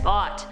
spot.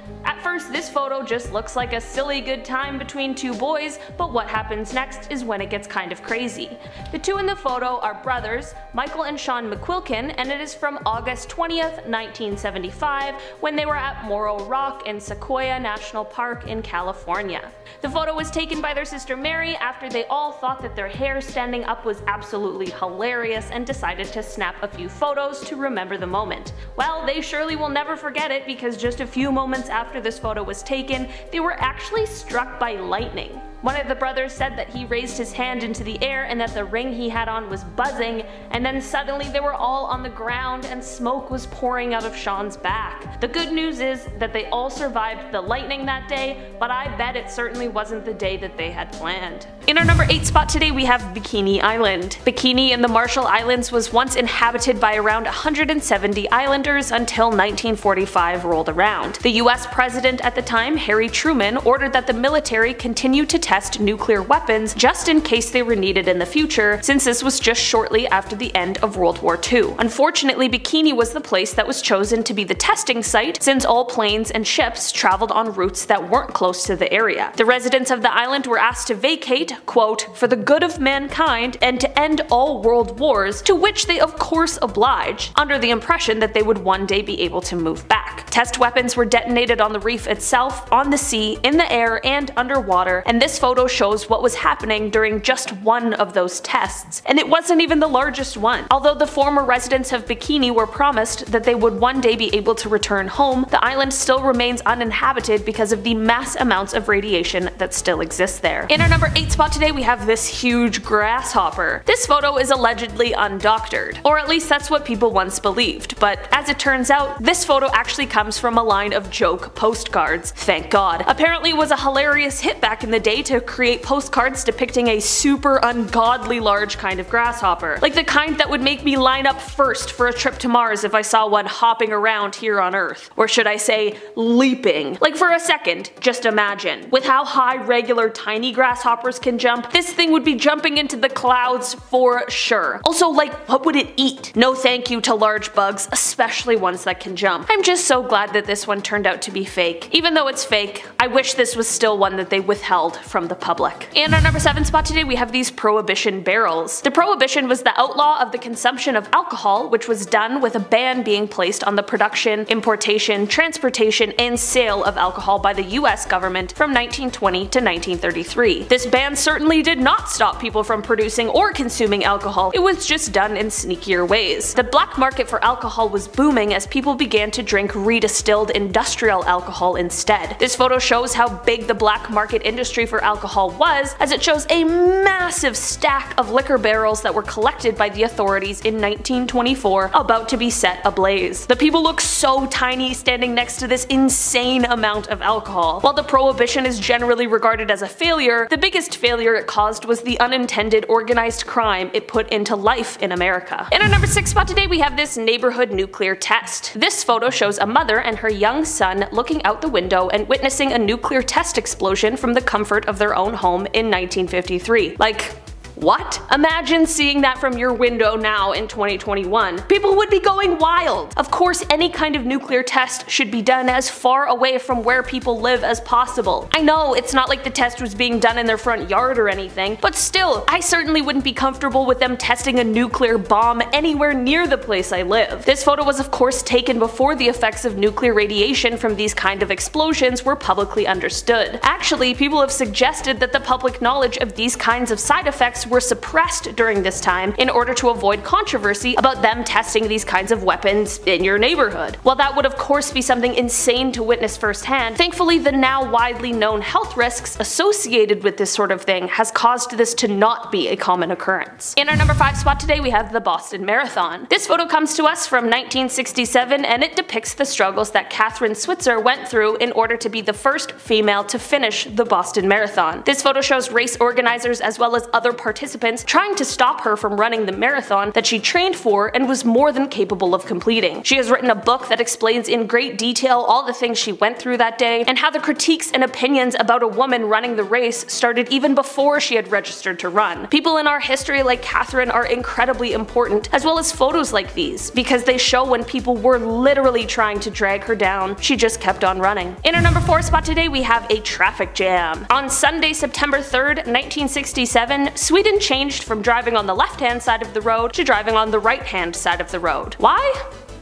First, this photo just looks like a silly good time between two boys, but what happens next is when it gets kind of crazy. The two in the photo are brothers, Michael and Sean McQuilkin, and it is from August 20th, 1975, when they were at Moro Rock in Sequoia National Park in California. The photo was taken by their sister Mary after they all thought that their hair standing up was absolutely hilarious and decided to snap a few photos to remember the moment. Well, they surely will never forget it because just a few moments after this photo was taken, they were actually struck by lightning. One of the brothers said that he raised his hand into the air and that the ring he had on was buzzing, and then suddenly they were all on the ground and smoke was pouring out of Sean's back. The good news is that they all survived the lightning that day, but I bet it certainly wasn't the day that they had planned. In our number 8 spot today we have Bikini Island. Bikini in the Marshall Islands was once inhabited by around 170 islanders until 1945 rolled around. The US president at the time, Harry Truman, ordered that the military continue to test nuclear weapons just in case they were needed in the future, since this was just shortly after the end of World War II. Unfortunately, Bikini was the place that was chosen to be the testing site, since all planes and ships traveled on routes that weren't close to the area. The residents of the island were asked to vacate, quote, for the good of mankind and to end all world wars, to which they of course oblige, under the impression that they would one day be able to move back. Test weapons were detonated on the reef itself, on the sea, in the air, and underwater, and this photo shows what was happening during just one of those tests, and it wasn't even the largest one. Although the former residents of Bikini were promised that they would one day be able to return home, the island still remains uninhabited because of the mass amounts of radiation that still exists there. In our number 8 spot today we have this huge grasshopper. This photo is allegedly undoctored, or at least that's what people once believed, but as it turns out, this photo actually comes from a line of joke postcards, thank god. Apparently it was a hilarious hit back in the day to create postcards depicting a super ungodly large kind of grasshopper. Like the kind that would make me line up first for a trip to Mars if I saw one hopping around here on Earth. Or should I say, leaping. Like for a second, just imagine. With how high regular tiny grasshoppers can jump, this thing would be jumping into the clouds for sure. Also like, what would it eat? No thank you to large bugs, especially ones that can jump. I'm just so glad that this one turned out to be fake. Even though it's fake, I wish this was still one that they withheld from from the public. And our number 7 spot today we have these prohibition barrels. The prohibition was the outlaw of the consumption of alcohol which was done with a ban being placed on the production, importation, transportation, and sale of alcohol by the US government from 1920 to 1933. This ban certainly did not stop people from producing or consuming alcohol, it was just done in sneakier ways. The black market for alcohol was booming as people began to drink redistilled industrial alcohol instead. This photo shows how big the black market industry for alcohol was, as it shows a massive stack of liquor barrels that were collected by the authorities in 1924 about to be set ablaze. The people look so tiny standing next to this insane amount of alcohol. While the prohibition is generally regarded as a failure, the biggest failure it caused was the unintended organized crime it put into life in America. In our number 6 spot today we have this neighborhood nuclear test. This photo shows a mother and her young son looking out the window and witnessing a nuclear test explosion from the comfort of their own home in 1953. Like, what? Imagine seeing that from your window now in 2021. People would be going wild. Of course, any kind of nuclear test should be done as far away from where people live as possible. I know it's not like the test was being done in their front yard or anything, but still, I certainly wouldn't be comfortable with them testing a nuclear bomb anywhere near the place I live. This photo was of course taken before the effects of nuclear radiation from these kind of explosions were publicly understood. Actually, people have suggested that the public knowledge of these kinds of side effects were suppressed during this time in order to avoid controversy about them testing these kinds of weapons in your neighborhood. While that would of course be something insane to witness firsthand, thankfully the now widely known health risks associated with this sort of thing has caused this to not be a common occurrence. In our number 5 spot today we have the Boston Marathon. This photo comes to us from 1967 and it depicts the struggles that Kathrine Switzer went through in order to be the first female to finish the Boston Marathon. This photo shows race organizers as well as other participants participants trying to stop her from running the marathon that she trained for and was more than capable of completing. She has written a book that explains in great detail all the things she went through that day and how the critiques and opinions about a woman running the race started even before she had registered to run. People in our history like Kathrine are incredibly important, as well as photos like these, because they show when people were literally trying to drag her down, she just kept on running. In our number 4 spot today we have a traffic jam. On Sunday, September 3rd, 1967, Sweden changed from driving on the left hand side of the road to driving on the right hand side of the road. Why?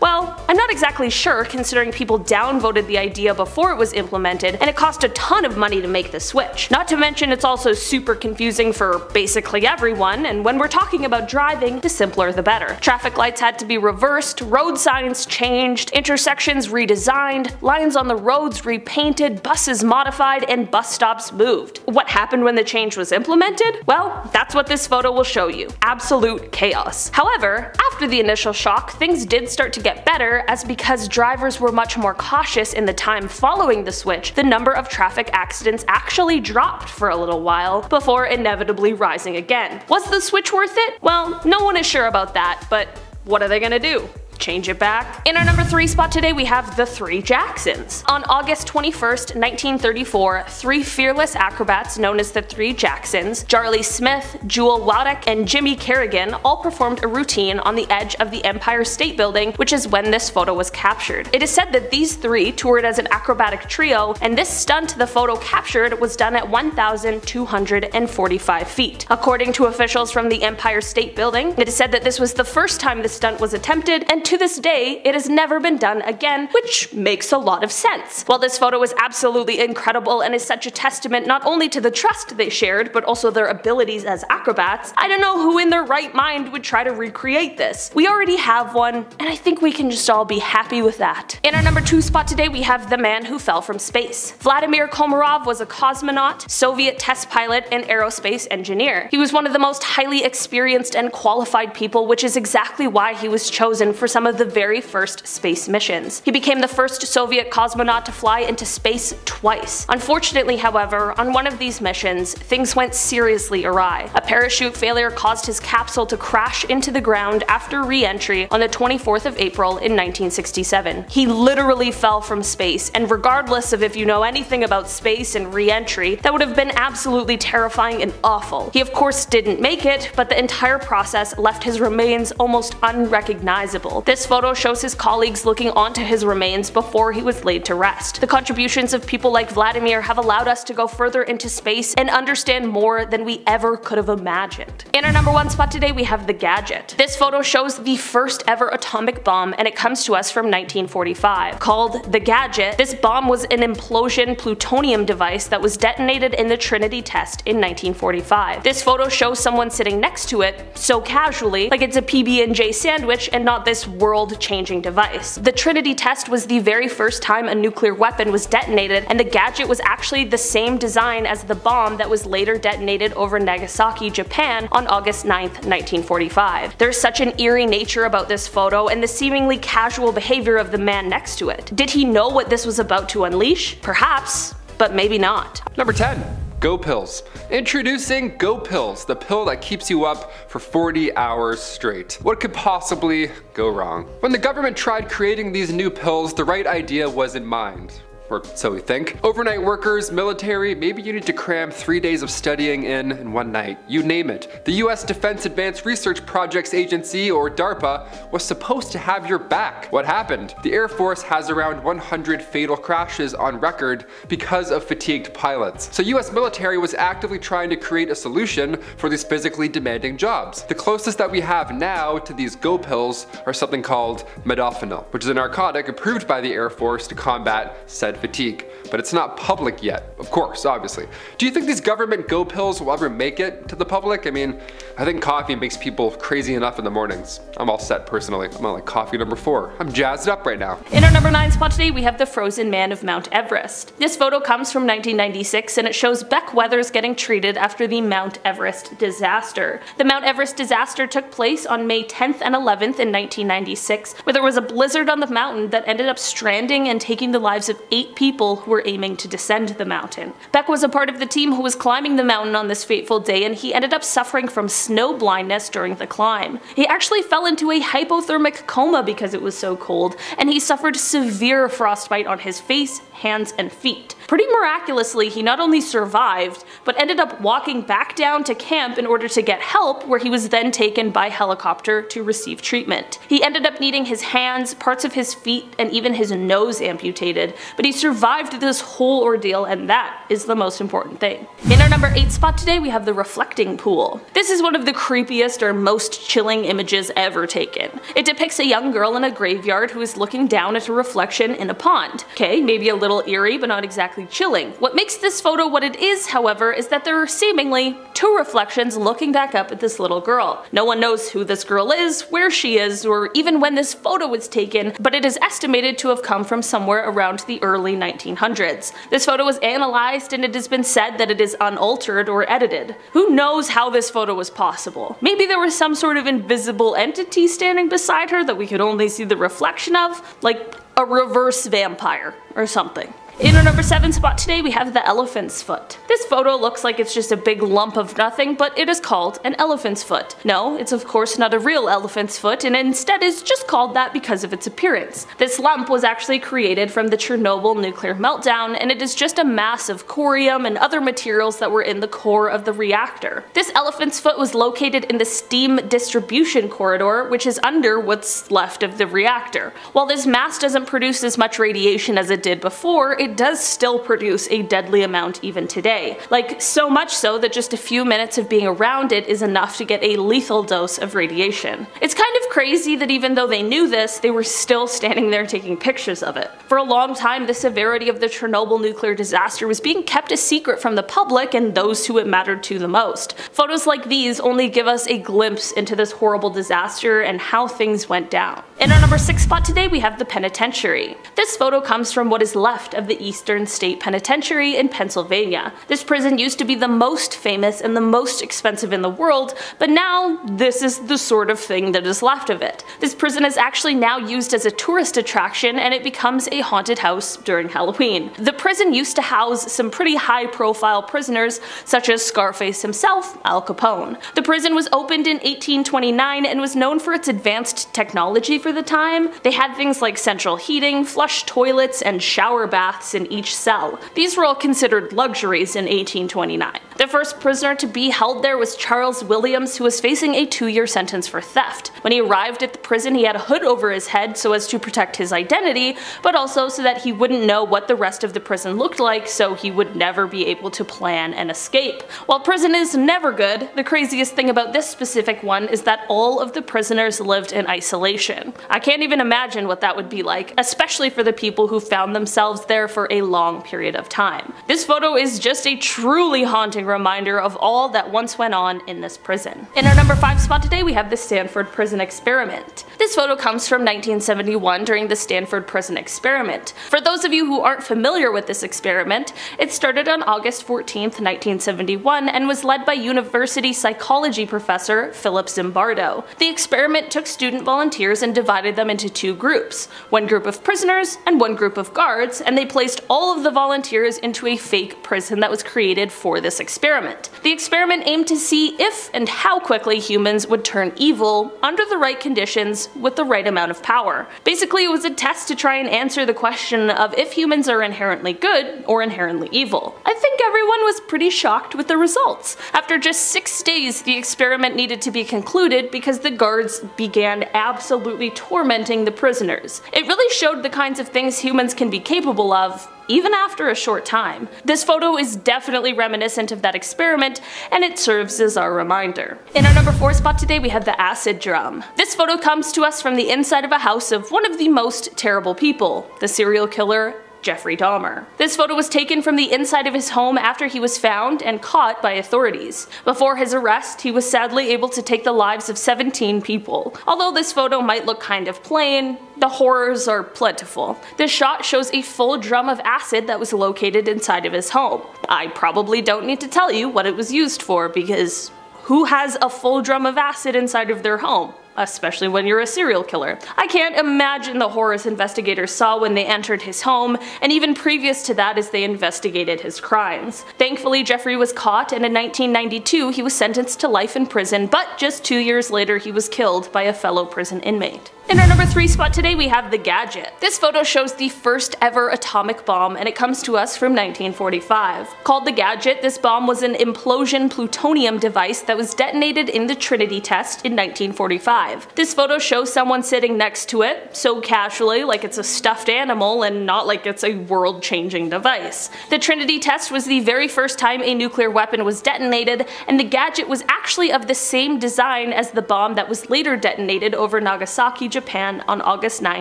Well, I'm not exactly sure considering people downvoted the idea before it was implemented and it cost a ton of money to make the switch. Not to mention it's also super confusing for basically everyone and when we're talking about driving, the simpler the better. Traffic lights had to be reversed, road signs changed, intersections redesigned, lines on the roads repainted, buses modified, and bus stops moved. What happened when the change was implemented? Well, that's what this photo will show you. Absolute chaos. However, after the initial shock, things did start to get better as because drivers were much more cautious in the time following the switch, the number of traffic accidents actually dropped for a little while before inevitably rising again. Was the switch worth it? Well, no one is sure about that, but what are they gonna do? Change it back. In our number 3 spot today we have the Three Jacksons. On August 21st, 1934, three fearless acrobats known as the Three Jacksons, Charlie Smith, Jewel Wadick, and Jimmy Kerrigan all performed a routine on the edge of the Empire State Building which is when this photo was captured. It is said that these three toured as an acrobatic trio and this stunt the photo captured was done at 1,245 feet. According to officials from the Empire State Building, it is said that this was the first time the stunt was attempted and to this day, it has never been done again, which makes a lot of sense. While this photo is absolutely incredible and is such a testament not only to the trust they shared, but also their abilities as acrobats, I don't know who in their right mind would try to recreate this. We already have one, and I think we can just all be happy with that. In our number 2 spot today we have the man who fell from space. Vladimir Komarov was a cosmonaut, Soviet test pilot, and aerospace engineer. He was one of the most highly experienced and qualified people which is exactly why he was chosen for some of the very first space missions. He became the first Soviet cosmonaut to fly into space twice. Unfortunately, however, on one of these missions, things went seriously awry. A parachute failure caused his capsule to crash into the ground after re-entry on the 24th of April in 1967. He literally fell from space, and regardless of if you know anything about space and re-entry, that would have been absolutely terrifying and awful. He of course didn't make it, but the entire process left his remains almost unrecognizable. This photo shows his colleagues looking onto his remains before he was laid to rest. The contributions of people like Vladimir have allowed us to go further into space and understand more than we ever could have imagined. In our number one spot today we have the Gadget. This photo shows the first ever atomic bomb and it comes to us from 1945. Called the Gadget, this bomb was an implosion plutonium device that was detonated in the Trinity test in 1945. This photo shows someone sitting next to it so casually like it's a PB&J sandwich and not this world-changing device. The Trinity test was the very first time a nuclear weapon was detonated and the gadget was actually the same design as the bomb that was later detonated over Nagasaki, Japan on August 9, 1945. There's such an eerie nature about this photo and the seemingly casual behavior of the man next to it. Did he know what this was about to unleash? Perhaps, but maybe not. Number 10. Go Pills. Introducing Go Pills, the pill that keeps you up for 40 hours straight. What could possibly go wrong? When the government tried creating these new pills, the right idea was in mind or so we think. Overnight workers, military, maybe you need to cram three days of studying in in one night. You name it. The US Defense Advanced Research Projects Agency, or DARPA, was supposed to have your back. What happened? The Air Force has around 100 fatal crashes on record because of fatigued pilots. So US military was actively trying to create a solution for these physically demanding jobs. The closest that we have now to these go pills are something called modafinil, which is a narcotic approved by the Air Force to combat said fatigue, but it's not public yet, of course, obviously. Do you think these government go pills will ever make it to the public? I mean, I think coffee makes people crazy enough in the mornings. I'm all set personally. I'm on like coffee number four. I'm jazzed up right now. In our number 9 spot today, we have the frozen man of Mount Everest. This photo comes from 1996 and it shows Beck Weathers getting treated after the Mount Everest disaster. The Mount Everest disaster took place on May 10th and 11th in 1996, where there was a blizzard on the mountain that ended up stranding and taking the lives of eight people who were aiming to descend the mountain. Beck was a part of the team who was climbing the mountain on this fateful day and he ended up suffering from snow blindness during the climb. He actually fell into a hypothermic coma because it was so cold, and he suffered severe frostbite on his face, hands, and feet. Pretty miraculously, he not only survived, but ended up walking back down to camp in order to get help, where he was then taken by helicopter to receive treatment. He ended up needing his hands, parts of his feet, and even his nose amputated, but he survived this whole ordeal, and that is the most important thing. In our number 8 spot today, we have the reflecting pool. This is one of the creepiest or most chilling images ever taken. It depicts a young girl in a graveyard who is looking down at a reflection in a pond. Okay, maybe a little eerie, but not exactly chilling. What makes this photo what it is, however, is that there are seemingly two reflections looking back up at this little girl. No one knows who this girl is, where she is, or even when this photo was taken, but it is estimated to have come from somewhere around the early 1900s. This photo was analyzed and it has been said that it is unaltered or edited. Who knows how this photo was possible? Maybe there was some sort of invisible entity standing beside her that we could only see the reflection of, like a reverse vampire or something. In our number 7 spot today we have the elephant's foot. This photo looks like it's just a big lump of nothing, but it is called an elephant's foot. No, it's of course not a real elephant's foot, and instead is just called that because of its appearance. This lump was actually created from the Chernobyl nuclear meltdown, and it is just a mass of corium and other materials that were in the core of the reactor. This elephant's foot was located in the steam distribution corridor, which is under what's left of the reactor. While this mass doesn't produce as much radiation as it did before, it does still produce a deadly amount even today. Like, so much so that just a few minutes of being around it is enough to get a lethal dose of radiation. It's kind of crazy that even though they knew this, they were still standing there taking pictures of it. For a long time, the severity of the Chernobyl nuclear disaster was being kept a secret from the public and those who it mattered to the most. Photos like these only give us a glimpse into this horrible disaster and how things went down. In our number 6 spot today, we have the penitentiary. This photo comes from what is left of the Eastern State Penitentiary in Pennsylvania. This prison used to be the most famous and the most expensive in the world, but now this is the sort of thing that is left of it. This prison is actually now used as a tourist attraction and it becomes a haunted house during Halloween. The prison used to house some pretty high profile prisoners such as Scarface himself, Al Capone. The prison was opened in 1829 and was known for its advanced technology for the time. They had things like central heating, flush toilets, and shower baths in each cell. These were all considered luxuries in 1829. The first prisoner to be held there was Charles Williams, who was facing a two-year sentence for theft. When he arrived at the prison, he had a hood over his head so as to protect his identity, but also so that he wouldn't know what the rest of the prison looked like, so he would never be able to plan an escape. While prison is never good, the craziest thing about this specific one is that all of the prisoners lived in isolation. I can't even imagine what that would be like, especially for the people who found themselves there for a long period of time. This photo is just a truly haunting reminder of all that once went on in this prison. In our number 5 spot today we have the Stanford Prison Experiment. This photo comes from 1971 during the Stanford Prison Experiment. For those of you who aren't familiar with this experiment, it started on August 14, 1971 and was led by university psychology professor Philip Zimbardo. The experiment took student volunteers and divided them into two groups, one group of prisoners and one group of guards, and they placed all of the volunteers into a fake prison that was created for this experiment. The experiment aimed to see if and how quickly humans would turn evil under the right conditions with the right amount of power. Basically, it was a test to try and answer the question of if humans are inherently good or inherently evil. I think everyone was pretty shocked with the results. After just six days, the experiment needed to be concluded because the guards began absolutely tormenting the prisoners. It really showed the kinds of things humans can be capable of even after a short time. This photo is definitely reminiscent of that experiment, and it serves as our reminder. In our number 4 spot today we have the acid drum. This photo comes to us from the inside of a house of one of the most terrible people, the serial killer Jeffrey Dahmer. This photo was taken from the inside of his home after he was found and caught by authorities. Before his arrest, he was sadly able to take the lives of 17 people. Although this photo might look kind of plain, the horrors are plentiful. This shot shows a full drum of acid that was located inside of his home. I probably don't need to tell you what it was used for because who has a full drum of acid inside of their home? Especially when you're a serial killer. I can't imagine the horrors investigators saw when they entered his home, and even previous to that as they investigated his crimes. Thankfully, Jeffrey was caught, and in 1992 he was sentenced to life in prison, but just two years later he was killed by a fellow prison inmate. In our number 3 spot today we have the Gadget. This photo shows the first ever atomic bomb and it comes to us from 1945. Called the Gadget, this bomb was an implosion plutonium device that was detonated in the Trinity test in 1945. This photo shows someone sitting next to it, so casually like it's a stuffed animal and not like it's a world-changing device. The Trinity test was the very first time a nuclear weapon was detonated and the Gadget was actually of the same design as the bomb that was later detonated over Nagasaki, Japan on August 9,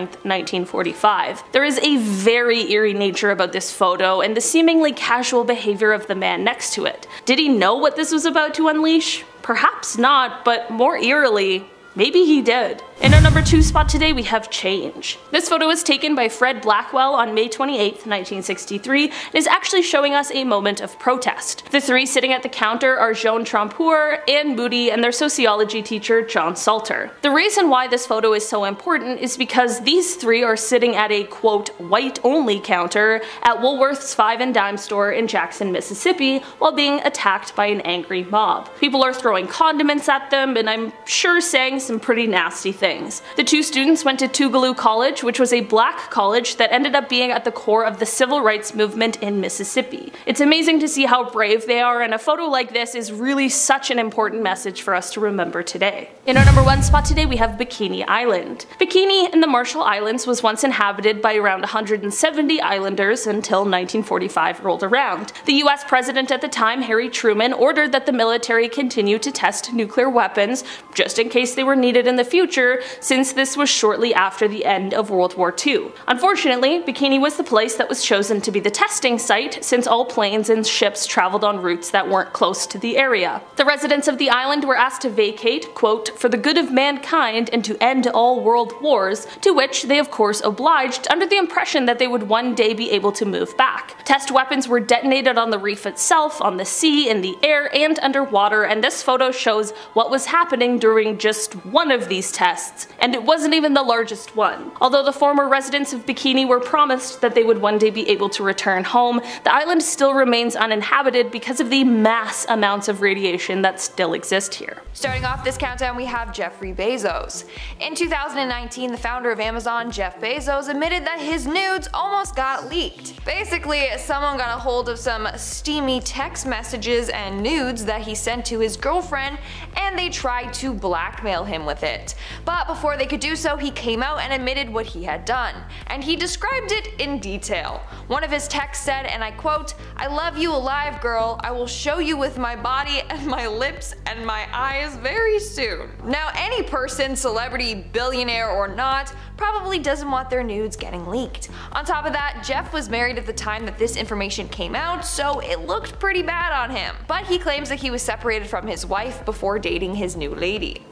1945. There is a very eerie nature about this photo and the seemingly casual behavior of the man next to it. Did he know what this was about to unleash? Perhaps not, but more eerily, maybe he did. In our number 2 spot today we have Change. This photo was taken by Fred Blackwell on May 28, 1963 and is actually showing us a moment of protest. The three sitting at the counter are Joan Trumpauer, Anne Moody, and their sociology teacher John Salter. The reason why this photo is so important is because these three are sitting at a quote white only counter at Woolworth's Five and Dime store in Jackson, Mississippi while being attacked by an angry mob. People are throwing condiments at them and I'm sure saying some pretty nasty things things. The two students went to Tougaloo College, which was a black college that ended up being at the core of the civil rights movement in Mississippi. It's amazing to see how brave they are and a photo like this is really such an important message for us to remember today. In our number one spot today we have Bikini Island. Bikini in the Marshall Islands was once inhabited by around 170 islanders until 1945 rolled around. The US president at the time, Harry Truman, ordered that the military continue to test nuclear weapons just in case they were needed in the future since this was shortly after the end of World War II. Unfortunately, Bikini was the place that was chosen to be the testing site since all planes and ships traveled on routes that weren't close to the area. The residents of the island were asked to vacate, quote, for the good of mankind and to end all world wars, to which they of course obliged under the impression that they would one day be able to move back. Test weapons were detonated on the reef itself, on the sea, in the air, and underwater, and this photo shows what was happening during just one of these tests and it wasn't even the largest one. Although the former residents of Bikini were promised that they would one day be able to return home, the island still remains uninhabited because of the mass amounts of radiation that still exist here. Starting off this countdown we have Jeffrey Bezos. In 2019 the founder of Amazon, Jeff Bezos, admitted that his nudes almost got leaked. Basically someone got a hold of some steamy text messages and nudes that he sent to his girlfriend and they tried to blackmail him with it. But before they could do so, he came out and admitted what he had done. And he described it in detail. One of his texts said, and I quote, I love you alive girl, I will show you with my body and my lips and my eyes very soon. Now any person, celebrity, billionaire or not, probably doesn't want their nudes getting leaked. On top of that, Jeff was married at the time that this information came out, so it looked pretty bad on him. But he claims that he was separated from his wife before dating his new lady.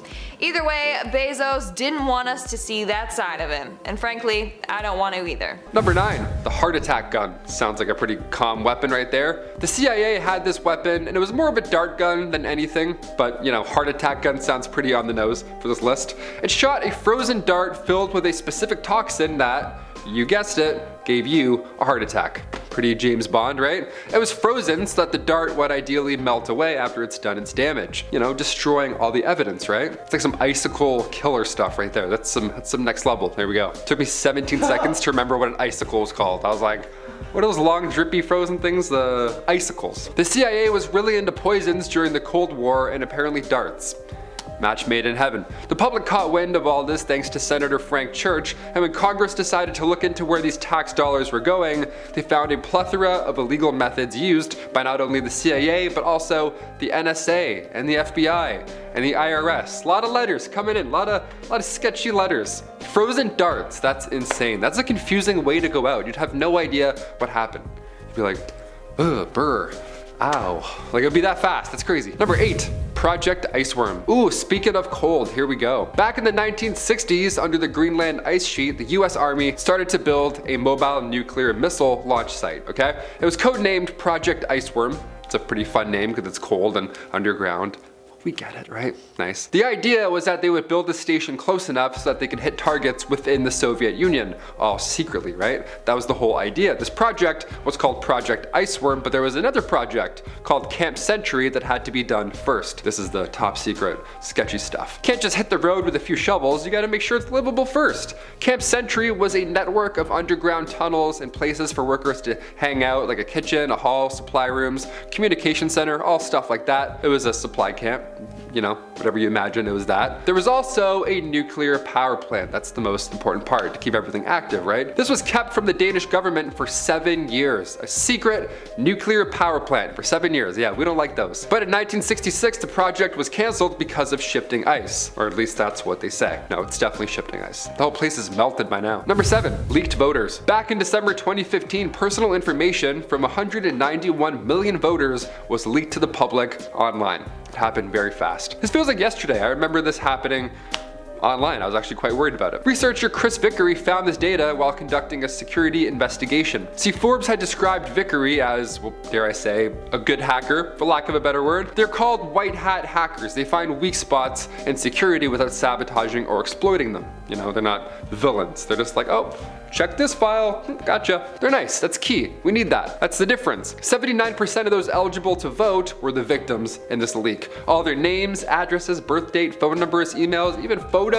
Either way, Bezos didn't want us to see that side of him, and frankly, I don't want to either. Number 9. The heart attack gun. Sounds like a pretty calm weapon right there. The CIA had this weapon, and it was more of a dart gun than anything, but you know, heart attack gun sounds pretty on the nose for this list. It shot a frozen dart filled with a specific toxin that, you guessed it, gave you a heart attack. Pretty James Bond, right? It was frozen so that the dart would ideally melt away after it's done its damage. You know, destroying all the evidence, right? It's like some icicle killer stuff right there. That's some, that's some next level. There we go. It took me 17 seconds to remember what an icicle was called. I was like, what are those long drippy frozen things? The icicles. The CIA was really into poisons during the Cold War and apparently darts. Match made in heaven. The public caught wind of all this thanks to Senator Frank Church, and when Congress decided to look into where these tax dollars were going, they found a plethora of illegal methods used by not only the CIA, but also the NSA and the FBI and the IRS. A lot of letters coming in, a lot of, a lot of sketchy letters. Frozen darts, that's insane. That's a confusing way to go out. You'd have no idea what happened. You'd be like, ugh, brr, ow. Like it'd be that fast, that's crazy. Number eight, Project Iceworm. Ooh, speaking of cold, here we go. Back in the 1960s, under the Greenland ice sheet, the US Army started to build a mobile nuclear missile launch site, okay? It was codenamed Project Iceworm. It's a pretty fun name because it's cold and underground. We get it, right? Nice. The idea was that they would build the station close enough so that they could hit targets within the Soviet Union, all secretly, right? That was the whole idea. This project was called Project Iceworm, but there was another project called Camp Century that had to be done first. This is the top secret, sketchy stuff. Can't just hit the road with a few shovels, you gotta make sure it's livable first. Camp Century was a network of underground tunnels and places for workers to hang out, like a kitchen, a hall, supply rooms, communication center, all stuff like that. It was a supply camp you know, whatever you imagine, it was that. There was also a nuclear power plant. That's the most important part to keep everything active, right? This was kept from the Danish government for seven years. A secret nuclear power plant for seven years. Yeah, we don't like those. But in 1966, the project was canceled because of shifting ice. Or at least that's what they say. No, it's definitely shifting ice. The whole place is melted by now. Number seven, leaked voters. Back in December 2015, personal information from 191 million voters was leaked to the public online. Happened very fast. This feels like yesterday. I remember this happening online. I was actually quite worried about it. Researcher Chris Vickery found this data while conducting a security investigation. See, Forbes had described Vickery as, well, dare I say, a good hacker, for lack of a better word. They're called white hat hackers. They find weak spots in security without sabotaging or exploiting them. You know, they're not villains. They're just like, oh, check this file, hmm, gotcha. They're nice, that's key. We need that. That's the difference. 79% of those eligible to vote were the victims in this leak. All their names, addresses, birth date, phone numbers, emails, even photos,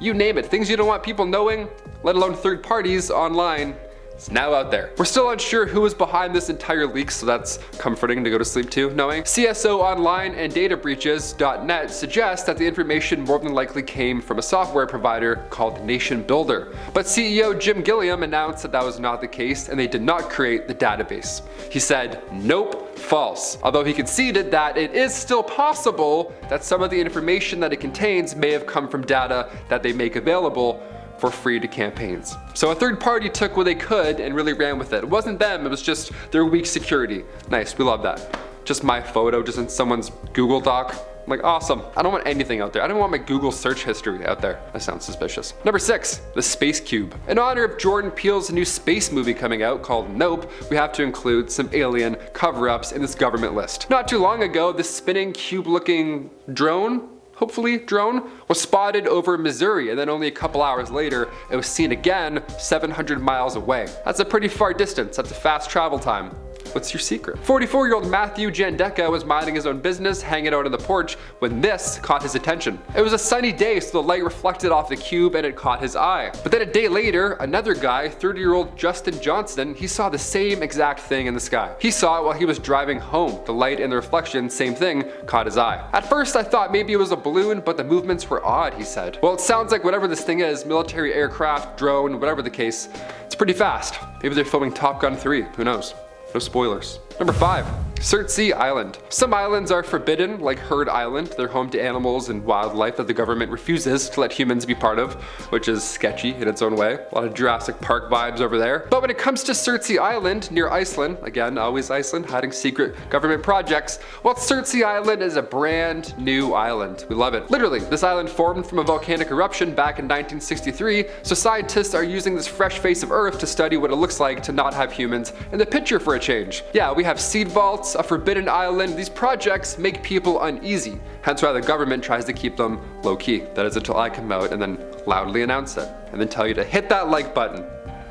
you name it. Things you don't want people knowing, let alone third parties online, it's now out there. We're still unsure who is behind this entire leak, so that's comforting to go to sleep to, knowing. CSO Online and databreaches.net suggest that the information more than likely came from a software provider called Nation Builder. But CEO Jim Gilliam announced that that was not the case and they did not create the database. He said, nope, false. Although he conceded that it is still possible that some of the information that it contains may have come from data that they make available for free to campaigns. So a third party took what they could and really ran with it. It wasn't them, it was just their weak security. Nice, we love that. Just my photo, just in someone's Google Doc. I'm like, awesome. I don't want anything out there. I don't want my Google search history out there. That sounds suspicious. Number six, the Space Cube. In honor of Jordan Peele's new space movie coming out called Nope, we have to include some alien cover-ups in this government list. Not too long ago, this spinning cube-looking drone hopefully drone, was spotted over Missouri and then only a couple hours later it was seen again 700 miles away. That's a pretty far distance, that's a fast travel time. What's your secret? 44 year old Matthew Jandeka was minding his own business, hanging out on the porch, when this caught his attention. It was a sunny day, so the light reflected off the cube and it caught his eye. But then a day later, another guy, 30 year old Justin Johnston, he saw the same exact thing in the sky. He saw it while he was driving home. The light and the reflection, same thing, caught his eye. At first, I thought maybe it was a balloon, but the movements were odd, he said. Well, it sounds like whatever this thing is, military aircraft, drone, whatever the case, it's pretty fast. Maybe they're filming Top Gun 3, who knows? No spoilers. Number five, Surtsey Island. Some islands are forbidden, like Heard Island. They're home to animals and wildlife that the government refuses to let humans be part of, which is sketchy in its own way. A lot of Jurassic Park vibes over there. But when it comes to Surtsey Island near Iceland, again, always Iceland, hiding secret government projects, well, Surtsey Island is a brand new island. We love it. Literally, this island formed from a volcanic eruption back in 1963, so scientists are using this fresh face of Earth to study what it looks like to not have humans in the picture for a change. Yeah, we have seed vaults, a forbidden island, these projects make people uneasy, hence why the government tries to keep them low key. That is until I come out and then loudly announce it, and then tell you to hit that like button.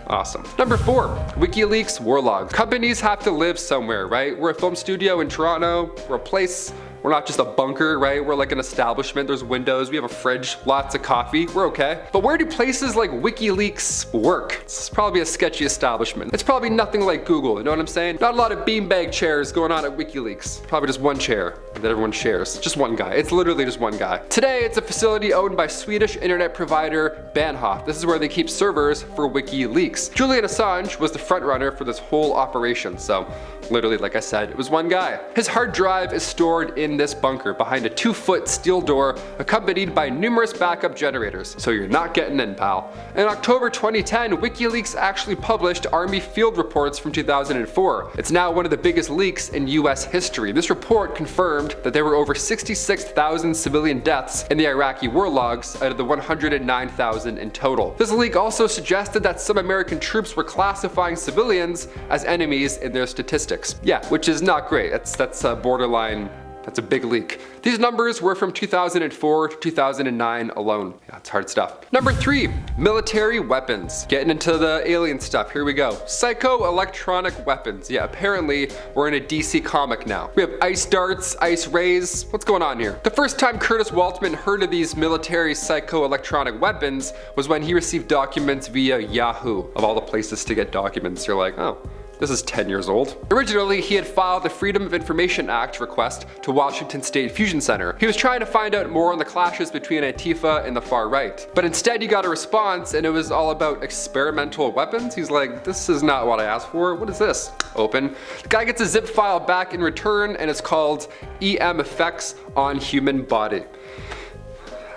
Awesome. Number four, WikiLeaks war logs. Companies have to live somewhere, right? We're a film studio in Toronto, we're a place we're not just a bunker, right? We're like an establishment. There's windows, we have a fridge, lots of coffee. We're okay. But where do places like WikiLeaks work? It's probably a sketchy establishment. It's probably nothing like Google, you know what I'm saying? Not a lot of beanbag chairs going on at WikiLeaks. Probably just one chair that everyone shares. Just one guy. It's literally just one guy. Today, it's a facility owned by Swedish internet provider Bahnhof. This is where they keep servers for WikiLeaks. Julian Assange was the front runner for this whole operation. So literally, like I said, it was one guy. His hard drive is stored in this bunker behind a two foot steel door accompanied by numerous backup generators. So you're not getting in, pal. In October 2010, WikiLeaks actually published Army field reports from 2004. It's now one of the biggest leaks in US history. This report confirmed that there were over 66,000 civilian deaths in the Iraqi war logs out of the 109,000 in total. This leak also suggested that some American troops were classifying civilians as enemies in their statistics. Yeah, which is not great. That's, that's a borderline That's a big leak. These numbers were from 2004 to 2009 alone. Yeah, it's hard stuff. Number three, military weapons. Getting into the alien stuff, here we go. Psycho-electronic weapons. Yeah, apparently we're in a DC comic now. We have ice darts, ice rays. What's going on here? The first time Curtis Waltman heard of these military psycho-electronic weapons was when he received documents via Yahoo. Of all the places to get documents, you're like, oh, this is 10 years old. Originally, he had filed the Freedom of Information Act request to Washington State Fusion Center. He was trying to find out more on the clashes between Antifa and the far right. But instead he got a response and it was all about experimental weapons. He's like, this is not what I asked for. What is this? Open. The guy gets a zip file back in return and it's called EM Effects on Human Body.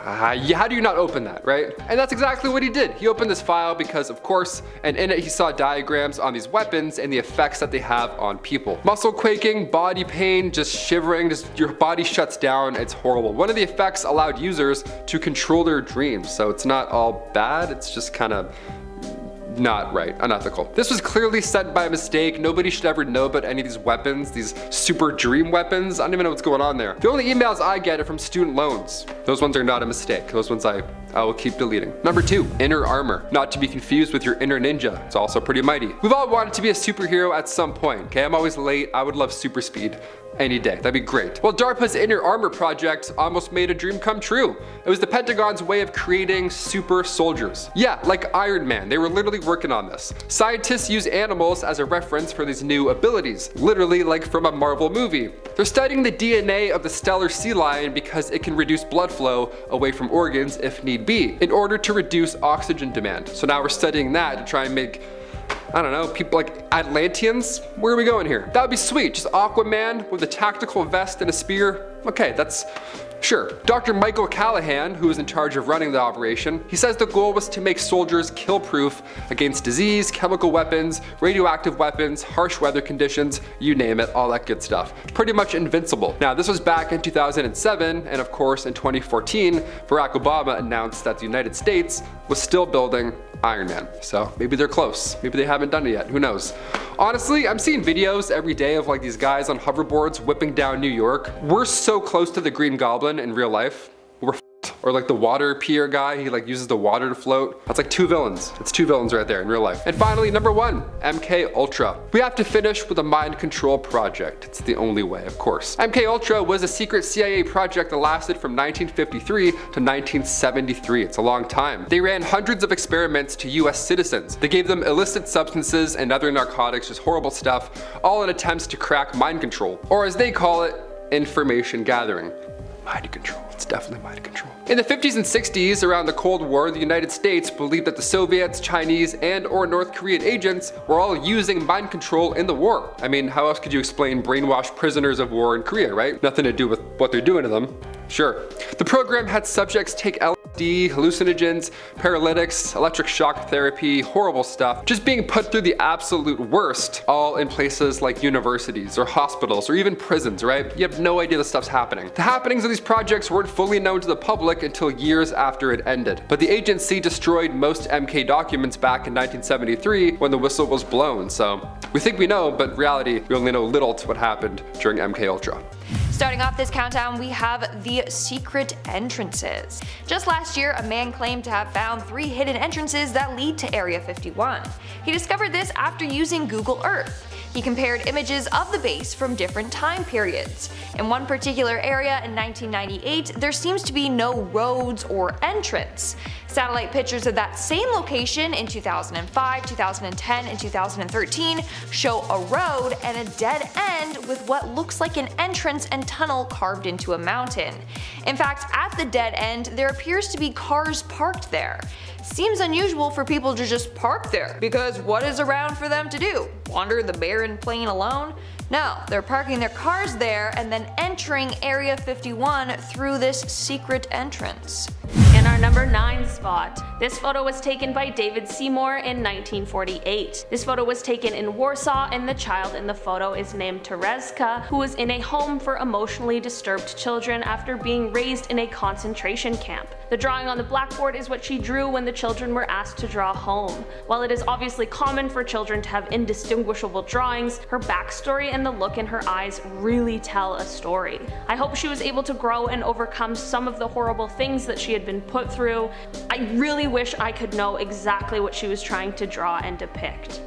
Uh, how do you not open that, right? And that's exactly what he did. He opened this file because of course, and in it he saw diagrams on these weapons and the effects that they have on people. Muscle quaking, body pain, just shivering, just your body shuts down, it's horrible. One of the effects allowed users to control their dreams, so it's not all bad, it's just kind of not right, unethical. This was clearly set by a mistake. Nobody should ever know about any of these weapons, these super dream weapons. I don't even know what's going on there. The only emails I get are from student loans. Those ones are not a mistake. Those ones I, I will keep deleting. Number two, inner armor. Not to be confused with your inner ninja. It's also pretty mighty. We've all wanted to be a superhero at some point, okay? I'm always late. I would love super speed any day. That'd be great. Well, DARPA's Inner Armor project almost made a dream come true. It was the Pentagon's way of creating super soldiers. Yeah, like Iron Man, they were literally working on this. Scientists use animals as a reference for these new abilities, literally like from a Marvel movie. They're studying the DNA of the stellar sea lion because it can reduce blood flow away from organs if need in order to reduce oxygen demand. So now we're studying that to try and make I don't know, people like Atlanteans? Where are we going here? That would be sweet, just Aquaman with a tactical vest and a spear. Okay, that's Sure. Dr. Michael Callahan, who is in charge of running the operation, he says the goal was to make soldiers kill-proof against disease, chemical weapons, radioactive weapons, harsh weather conditions, you name it, all that good stuff. Pretty much invincible. Now this was back in 2007, and of course in 2014, Barack Obama announced that the United States was still building Iron Man. So maybe they're close. Maybe they haven't done it yet. Who knows? Honestly, I'm seeing videos every day of like these guys on hoverboards whipping down New York. We're so close to the Green Goblin in real life. Or like the water pier guy, he like uses the water to float. That's like two villains. It's two villains right there in real life. And finally, number one, MK Ultra. We have to finish with a mind control project. It's the only way, of course. MK Ultra was a secret CIA project that lasted from 1953 to 1973. It's a long time. They ran hundreds of experiments to US citizens. They gave them illicit substances and other narcotics, just horrible stuff, all in attempts to crack mind control, or as they call it, information gathering. Mind control, it's definitely mind control. In the 50s and 60s, around the Cold War, the United States believed that the Soviets, Chinese, and or North Korean agents were all using mind control in the war. I mean, how else could you explain brainwashed prisoners of war in Korea, right? Nothing to do with what they're doing to them. Sure. The program had subjects take LSD, hallucinogens, paralytics, electric shock therapy, horrible stuff, just being put through the absolute worst, all in places like universities or hospitals or even prisons, right? You have no idea this stuff's happening. The happenings of these projects weren't fully known to the public until years after it ended, but the agency destroyed most MK documents back in 1973 when the whistle was blown, so we think we know, but reality, we only know little to what happened during MK Ultra. Starting off this countdown, we have the secret entrances. Just last year, a man claimed to have found three hidden entrances that lead to Area 51. He discovered this after using Google Earth. He compared images of the base from different time periods. In one particular area in 1998, there seems to be no roads or entrance. Satellite pictures of that same location in 2005, 2010, and 2013 show a road and a dead end with what looks like an entrance and tunnel carved into a mountain. In fact, at the dead end, there appears to be cars parked there. Seems unusual for people to just park there, because what is around for them to do? Wander the barren plain alone? No, they're parking their cars there and then entering Area 51 through this secret entrance. And our number 9 spot. This photo was taken by David Seymour in 1948. This photo was taken in Warsaw and the child in the photo is named Tereska, who was in a home for emotionally disturbed children after being raised in a concentration camp. The drawing on the blackboard is what she drew when the children were asked to draw home. While it is obviously common for children to have indistinguishable drawings, her backstory and the look in her eyes really tell a story. I hope she was able to grow and overcome some of the horrible things that she had been put through. I really wish I could know exactly what she was trying to draw and depict.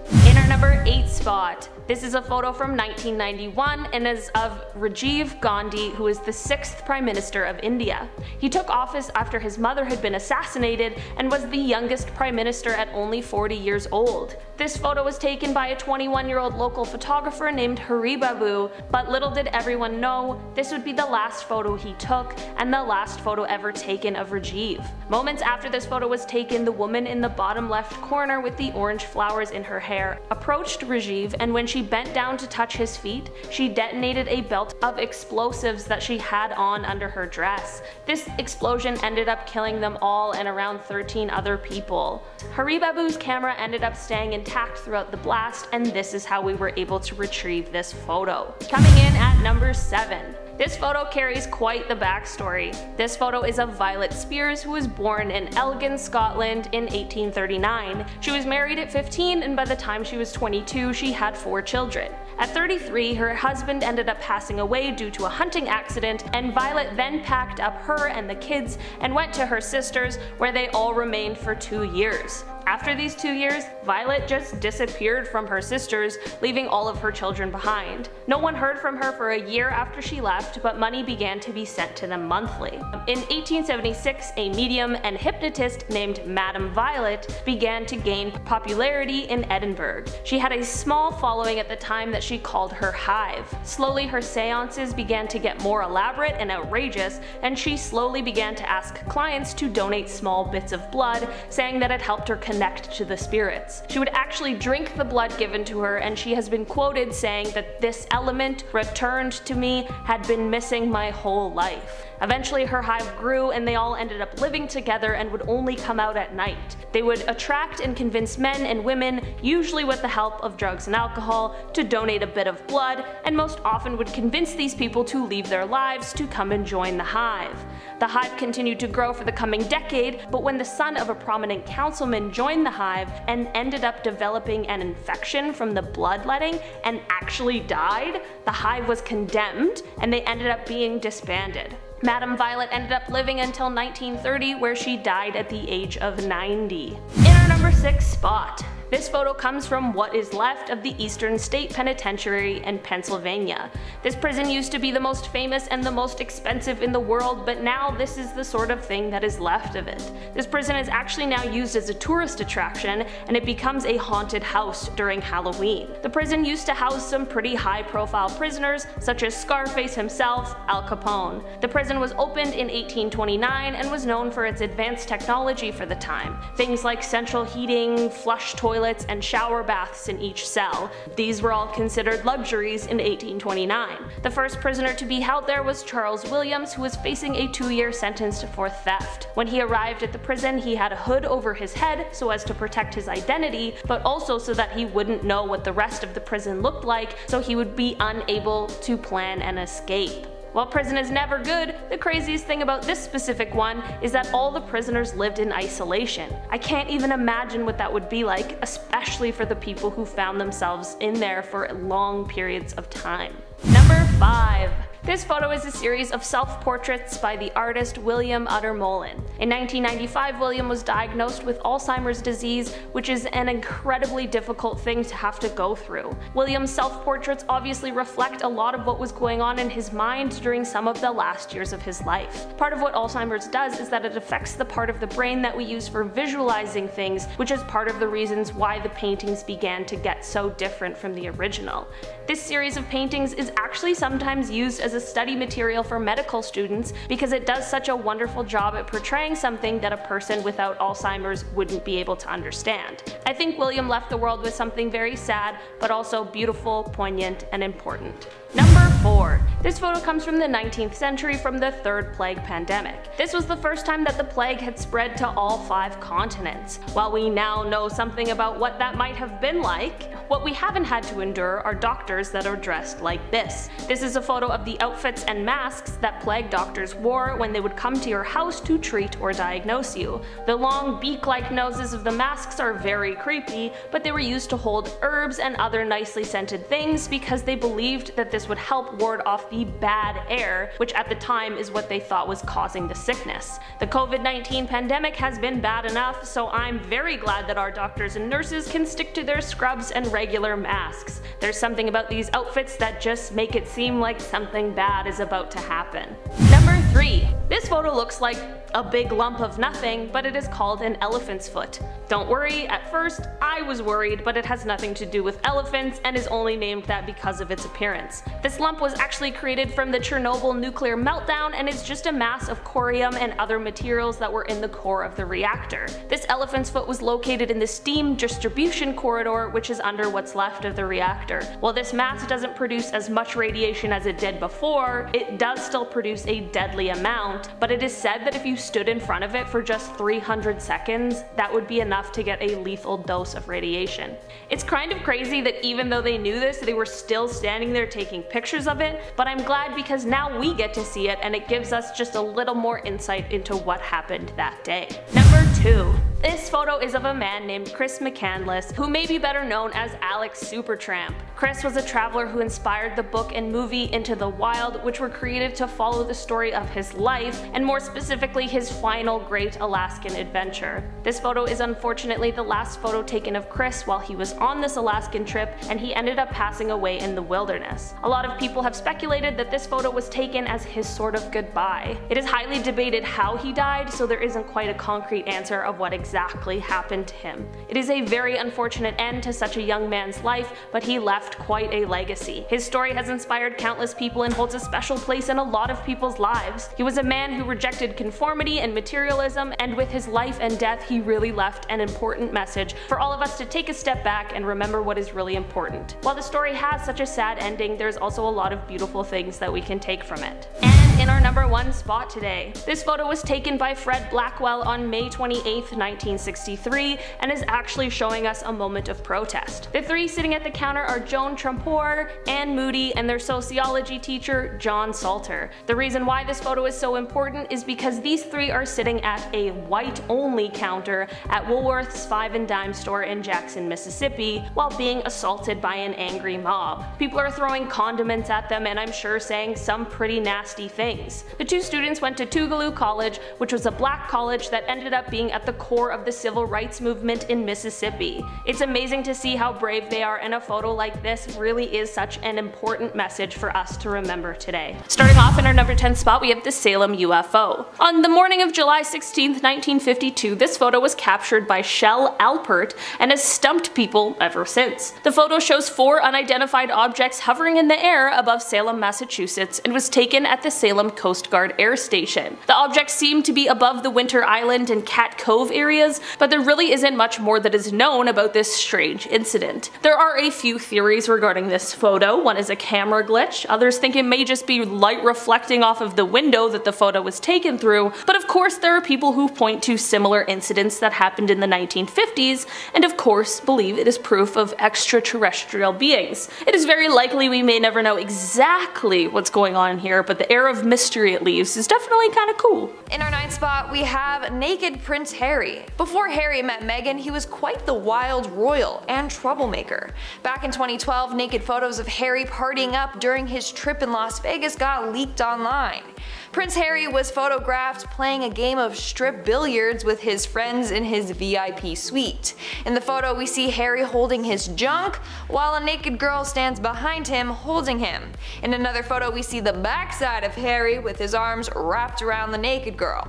Number 8 spot, this is a photo from 1991 and is of Rajiv Gandhi who is the 6th Prime Minister of India. He took office after his mother had been assassinated and was the youngest Prime Minister at only 40 years old. This photo was taken by a 21 year old local photographer named Haribabu, but little did everyone know this would be the last photo he took and the last photo ever taken of Rajiv. Moments after this photo was taken, the woman in the bottom left corner with the orange flowers in her hair approached Rajiv and when she bent down to touch his feet, she detonated a belt of explosives that she had on under her dress. This explosion ended up killing them all and around 13 other people. Haribabu's camera ended up staying intact throughout the blast and this is how we were able to retrieve this photo. Coming in at number 7. This photo carries quite the backstory. This photo is of Violet Spears who was born in Elgin, Scotland in 1839. She was married at 15 and by the time she was 22 she had four children. At 33 her husband ended up passing away due to a hunting accident and Violet then packed up her and the kids and went to her sister's where they all remained for two years. After these two years, Violet just disappeared from her sisters, leaving all of her children behind. No one heard from her for a year after she left, but money began to be sent to them monthly. In 1876, a medium and hypnotist named Madame Violet began to gain popularity in Edinburgh. She had a small following at the time that she called her Hive. Slowly her seances began to get more elaborate and outrageous, and she slowly began to ask clients to donate small bits of blood, saying that it helped her connect connect to the spirits. She would actually drink the blood given to her and she has been quoted saying that this element returned to me had been missing my whole life. Eventually her hive grew and they all ended up living together and would only come out at night. They would attract and convince men and women, usually with the help of drugs and alcohol, to donate a bit of blood, and most often would convince these people to leave their lives to come and join the hive. The hive continued to grow for the coming decade, but when the son of a prominent councilman joined the hive and ended up developing an infection from the bloodletting and actually died, the hive was condemned and they ended up being disbanded. Madame Violet ended up living until 1930 where she died at the age of 90. In our number 6 spot, this photo comes from what is left of the Eastern State Penitentiary in Pennsylvania. This prison used to be the most famous and the most expensive in the world, but now this is the sort of thing that is left of it. This prison is actually now used as a tourist attraction, and it becomes a haunted house during Halloween. The prison used to house some pretty high profile prisoners, such as Scarface himself, Al Capone. The prison was opened in 1829 and was known for its advanced technology for the time. Things like central heating, flush toilets, toilets, and shower baths in each cell. These were all considered luxuries in 1829. The first prisoner to be held there was Charles Williams who was facing a two-year sentence for theft. When he arrived at the prison he had a hood over his head so as to protect his identity, but also so that he wouldn't know what the rest of the prison looked like so he would be unable to plan an escape. While prison is never good, the craziest thing about this specific one is that all the prisoners lived in isolation. I can't even imagine what that would be like, especially for the people who found themselves in there for long periods of time. Number 5. This photo is a series of self-portraits by the artist William Utermohlen. In 1995, William was diagnosed with Alzheimer's disease, which is an incredibly difficult thing to have to go through. William's self-portraits obviously reflect a lot of what was going on in his mind during some of the last years of his life. Part of what Alzheimer's does is that it affects the part of the brain that we use for visualizing things, which is part of the reasons why the paintings began to get so different from the original. This series of paintings is actually sometimes used as a study material for medical students because it does such a wonderful job at portraying something that a person without Alzheimer's wouldn't be able to understand. I think William left the world with something very sad, but also beautiful, poignant, and important. Number 4. This photo comes from the 19th century from the Third Plague pandemic. This was the first time that the plague had spread to all five continents. While we now know something about what that might have been like, what we haven't had to endure are doctors that are dressed like this. This is a photo of the outfits and masks that plague doctors wore when they would come to your house to treat or diagnose you. The long beak-like noses of the masks are very creepy, but they were used to hold herbs and other nicely scented things because they believed that this would help ward off the bad air, which at the time is what they thought was causing the sickness. The COVID-19 pandemic has been bad enough, so I'm very glad that our doctors and nurses can stick to their scrubs and regular masks. There's something about these outfits that just make it seem like something bad is about to happen. Number 3. This photo looks like a big lump of nothing, but it is called an elephant's foot. Don't worry, at first I was worried, but it has nothing to do with elephants and is only named that because of its appearance. This lump was actually created from the Chernobyl nuclear meltdown and is just a mass of corium and other materials that were in the core of the reactor. This elephant's foot was located in the steam distribution corridor, which is under what's left of the reactor. While this mass doesn't produce as much radiation as it did before, it does still produce a deadly amount, but it is said that if you stood in front of it for just 300 seconds, that would be enough to get a lethal dose of radiation. It's kind of crazy that even though they knew this, they were still standing there taking pictures of it, but I'm glad because now we get to see it and it gives us just a little more insight into what happened that day. Number 2. This photo is of a man named Chris McCandless, who may be better known as Alex Supertramp. Chris was a traveler who inspired the book and movie Into the Wild, which were created to follow the story of his life, and more specifically his final great Alaskan adventure. This photo is unfortunately the last photo taken of Chris while he was on this Alaskan trip, and he ended up passing away in the wilderness. A lot of people have speculated that this photo was taken as his sort of goodbye. It is highly debated how he died, so there isn't quite a concrete answer of what exactly happened to him. It is a very unfortunate end to such a young man's life, but he left quite a legacy. His story has inspired countless people and holds a special place in a lot of people's lives. He was a man who rejected conformity and materialism, and with his life and death he really left an important message for all of us to take a step back and remember what is really important. While the story has such a sad ending, there's also a lot of beautiful things that we can take from it. And in our number one spot today, this photo was taken by Fred Blackwell on May 28, 1963, and is actually showing us a moment of protest. The three sitting at the counter are Joan Trumpauer, Anne Moody, and their sociology teacher, John Salter. The reason why this photo is so important is because these three are sitting at a white-only counter at Woolworth's Five and Dime store in Jackson, Mississippi, while being assaulted by an angry mob. People are throwing condiments at them and I'm sure saying some pretty nasty things. The two students went to Tougaloo College, which was a black college that ended up being at the core of the civil rights movement in Mississippi. It's amazing to see how brave they are and a photo like this really is such an important message for us to remember today. Starting off in our number 10 spot we have the Salem UFO. On the morning of July 16, 1952 this photo was captured by Shell Alpert and has stumped people ever since. The photo shows four unidentified objects hovering in the air above Salem, Massachusetts and was taken at the Salem Coast Guard Air Station. The objects seem to be above the Winter Island and Cat Cove areas, but there really isn't much more that is known about this strange incident. There are a few theories regarding this photo. One is a camera glitch, others think it may just be light reflecting off of the window that the photo was taken through, but of course there are people who point to similar incidents that happened in the 1950s, and of course believe it is proof of extraterrestrial beings. It is very likely we may never know exactly what's going on here, but the air of mystery it leaves is definitely kinda cool. In our ninth spot, we have naked Prince Harry. Before Harry met Meghan, he was quite the wild royal and troublemaker. Back in 2012, naked photos of Harry partying up during his trip in Las Vegas got leaked online. Prince Harry was photographed playing a game of strip billiards with his friends in his VIP suite. In the photo we see Harry holding his junk, while a naked girl stands behind him holding him. In another photo we see the backside of Harry with his arms wrapped around the naked girl.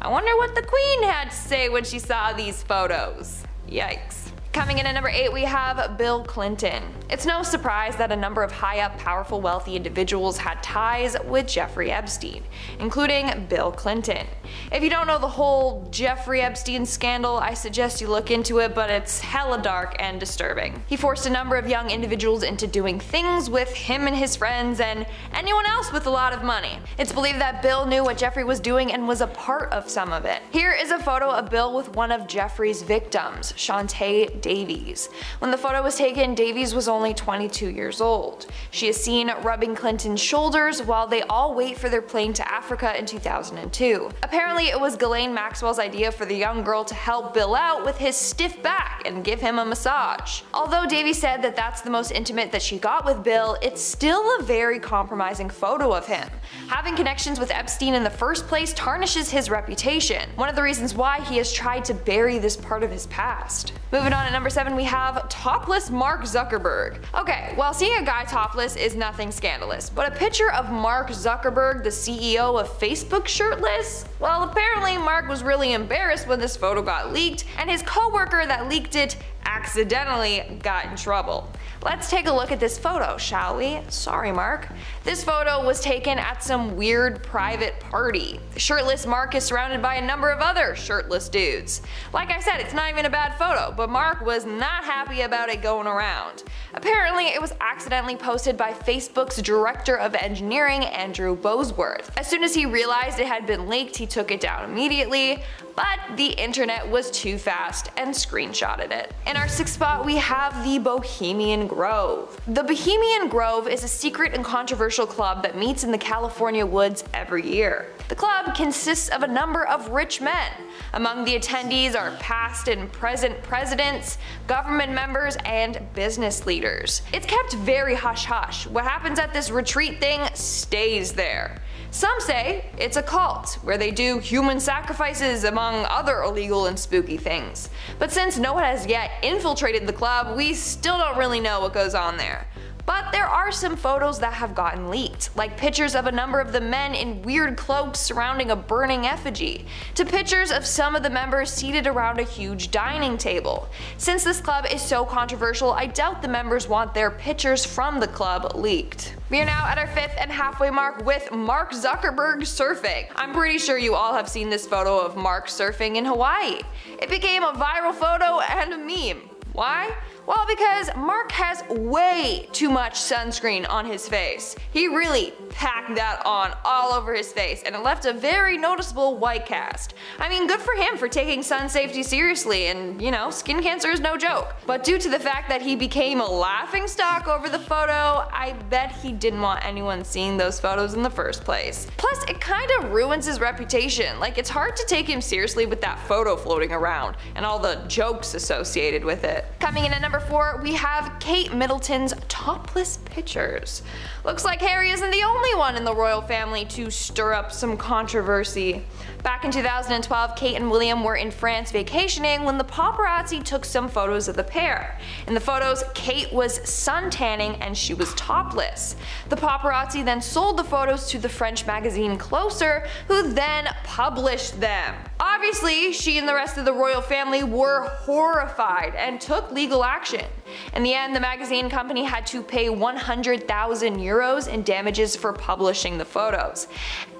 I wonder what the queen had to say when she saw these photos. Yikes. Coming in at number 8 we have Bill Clinton. It's no surprise that a number of high up, powerful, wealthy individuals had ties with Jeffrey Epstein, including Bill Clinton. If you don't know the whole Jeffrey Epstein scandal, I suggest you look into it, but it's hella dark and disturbing. He forced a number of young individuals into doing things with him and his friends and anyone else with a lot of money. It's believed that Bill knew what Jeffrey was doing and was a part of some of it. Here is a photo of Bill with one of Jeffrey's victims, Chauntae Davies. When the photo was taken, Davies was only 22 years old. She is seen rubbing Clinton's shoulders while they all wait for their plane to Africa in 2002. Apparently it was Ghislaine Maxwell's idea for the young girl to help Bill out with his stiff back and give him a massage. Although Davies said that that's the most intimate that she got with Bill, it's still a very compromising photo of him. Having connections with Epstein in the first place tarnishes his reputation, one of the reasons why he has tried to bury this part of his past. Moving on at number 7 we have topless Mark Zuckerberg. Okay, well seeing a guy topless is nothing scandalous, but a picture of Mark Zuckerberg, the CEO of Facebook shirtless? Well apparently Mark was really embarrassed when this photo got leaked, and his coworker that leaked it accidentally got in trouble. Let's take a look at this photo, shall we? Sorry, Mark. This photo was taken at some weird private party. Shirtless Mark is surrounded by a number of other shirtless dudes. Like I said, it's not even a bad photo, but Mark was not happy about it going around. Apparently, it was accidentally posted by Facebook's director of engineering, Andrew Bosworth. As soon as he realized it had been leaked, he took it down immediately, but the internet was too fast and screenshotted it. In our sixth spot, we have the Bohemian Grove. The Bohemian Grove is a secret and controversial club that meets in the California woods every year. The club consists of a number of rich men. Among the attendees are past and present presidents, government members, and business leaders. It's kept very hush hush. What happens at this retreat thing stays there. Some say it's a cult, where they do human sacrifices among other illegal and spooky things. But since no one has yet infiltrated the club, we still don't really know what goes on there. But there are some photos that have gotten leaked, like pictures of a number of the men in weird cloaks surrounding a burning effigy, to pictures of some of the members seated around a huge dining table. Since this club is so controversial, I doubt the members want their pictures from the club leaked. We are now at our fifth and halfway mark with Mark Zuckerberg surfing. I'm pretty sure you all have seen this photo of Mark surfing in Hawaii. It became a viral photo and a meme. Why? Well, because Mark has way too much sunscreen on his face. He really packed that on all over his face and it left a very noticeable white cast. I mean, good for him for taking sun safety seriously and, you know, skin cancer is no joke. But due to the fact that he became a laughing stock over the photo, I bet he didn't want anyone seeing those photos in the first place. Plus, it kinda ruins his reputation. Like, it's hard to take him seriously with that photo floating around and all the jokes associated with it. Coming in at number 4, we have Kate Middleton's topless pictures. Looks like Harry isn't the only one in the royal family to stir up some controversy. Back in 2012, Kate and William were in France vacationing when the paparazzi took some photos of the pair. In the photos, Kate was suntanning and she was topless. The paparazzi then sold the photos to the French magazine Closer, who then published them. Obviously, she and the rest of the royal family were horrified and took legal action. In the end, the magazine company had to pay 100,000 euros in damages for publishing the photos.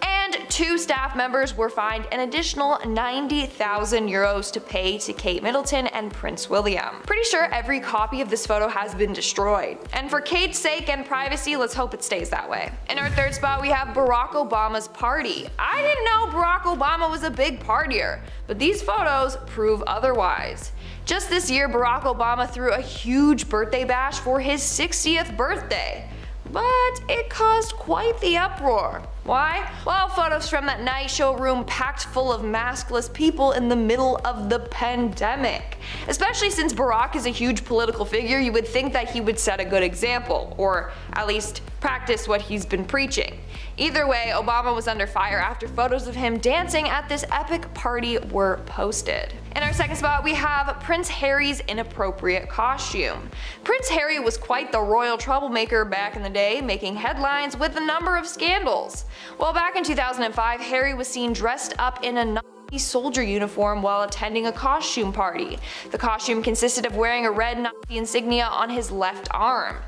And two staff members were fined an additional 90,000 euros to pay to Kate Middleton and Prince William. Pretty sure every copy of this photo has been destroyed. And for Kate's sake and privacy, let's hope it stays that way. In our third spot, we have Barack Obama's party. I didn't know Barack Obama was a big partier, but these photos prove otherwise. Just this year, Barack Obama threw a huge birthday bash for his 60th birthday. But it caused quite the uproar. Why? Well, photos from that night show a room packed full of maskless people in the middle of the pandemic. Especially since Barack is a huge political figure, you would think that he would set a good example, or at least practice what he's been preaching. Either way, Obama was under fire after photos of him dancing at this epic party were posted. In our second spot, we have Prince Harry's inappropriate costume. Prince Harry was quite the royal troublemaker back in the day, making headlines with a number of scandals. Well, back in 2005, Harry was seen dressed up in a Nazi soldier uniform while attending a costume party. The costume consisted of wearing a red Nazi insignia on his left arm.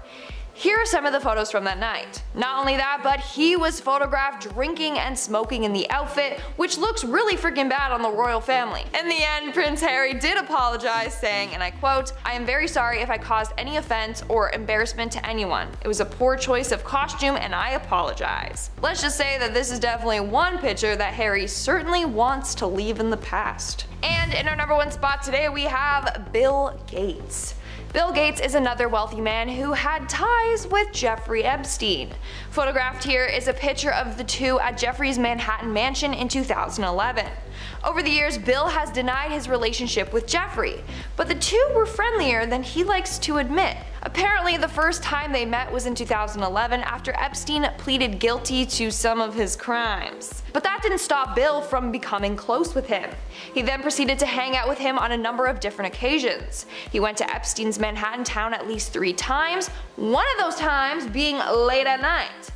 Here are some of the photos from that night. Not only that, but he was photographed drinking and smoking in the outfit, which looks really freaking bad on the royal family. In the end, Prince Harry did apologize, saying, and I quote, I am very sorry if I caused any offense or embarrassment to anyone. It was a poor choice of costume and I apologize. Let's just say that this is definitely one picture that Harry certainly wants to leave in the past. And in our number one spot today we have Bill Gates. Bill Gates is another wealthy man who had ties with Jeffrey Epstein. Photographed here is a picture of the two at Jeffrey's Manhattan mansion in 2011. Over the years, Bill has denied his relationship with Jeffrey, but the two were friendlier than he likes to admit. Apparently, the first time they met was in 2011 after Epstein pleaded guilty to some of his crimes. But that didn't stop Bill from becoming close with him. He then proceeded to hang out with him on a number of different occasions. He went to Epstein's Manhattan town at least three times, one of those times being late at night.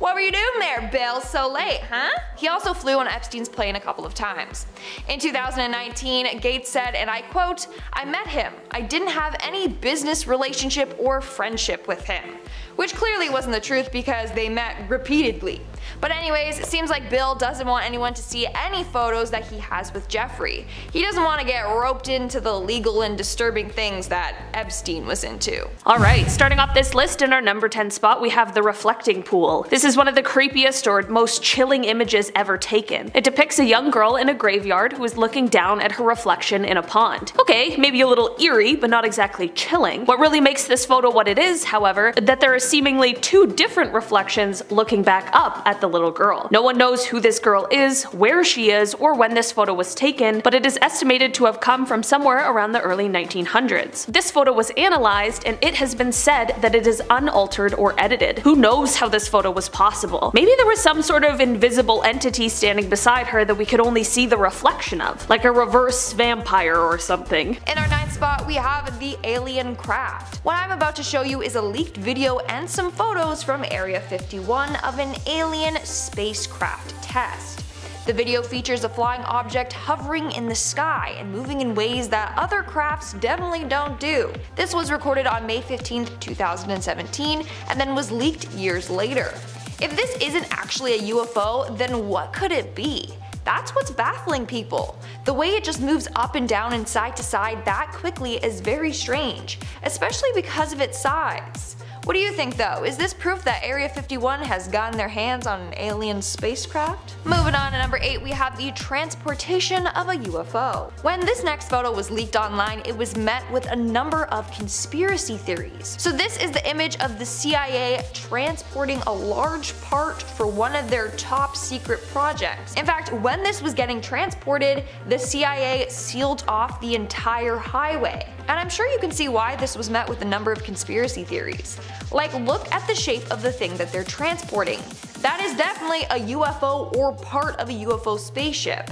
What were you doing there, Bill, so late, huh? He also flew on Epstein's plane a couple of times. In 2019, Gates said, and I quote, I met him. I didn't have any business relationship or friendship with him. Which clearly wasn't the truth because they met repeatedly. But anyways, it seems like Bill doesn't want anyone to see any photos that he has with Jeffrey. He doesn't want to get roped into the legal and disturbing things that Epstein was into. Alright, starting off this list in our number 10 spot we have the reflecting pool. This is one of the creepiest or most chilling images ever taken. It depicts a young girl in a graveyard who is looking down at her reflection in a pond. Okay, maybe a little eerie, but not exactly chilling. What really makes this photo what it is, however, that there are seemingly two different reflections looking back up at the little girl. No one knows who this girl is, where she is, or when this photo was taken, but it is estimated to have come from somewhere around the early 1900s. This photo was analyzed and it has been said that it is unaltered or edited. Who knows how this photo was possible? Maybe there was some sort of invisible entity standing beside her that we could only see the reflection of, like a reverse vampire or something. In our ninth spot, we have the alien craft. What I'm about to show you is a leaked video and some photos from Area 51 of an alien spacecraft test. The video features a flying object hovering in the sky and moving in ways that other crafts definitely don't do. This was recorded on May 15, 2017 and then was leaked years later. If this isn't actually a UFO, then what could it be? That's what's baffling people. The way it just moves up and down and side to side that quickly is very strange, especially because of its size. What do you think though? Is this proof that Area 51 has gotten their hands on an alien spacecraft? Moving on to number 8 we have the transportation of a UFO. When this next photo was leaked online it was met with a number of conspiracy theories. So this is the image of the CIA transporting a large part for one of their top secret projects. In fact when this was getting transported the CIA sealed off the entire highway. And I'm sure you can see why this was met with a number of conspiracy theories. Like look at the shape of the thing that they're transporting. That is definitely a UFO or part of a UFO spaceship.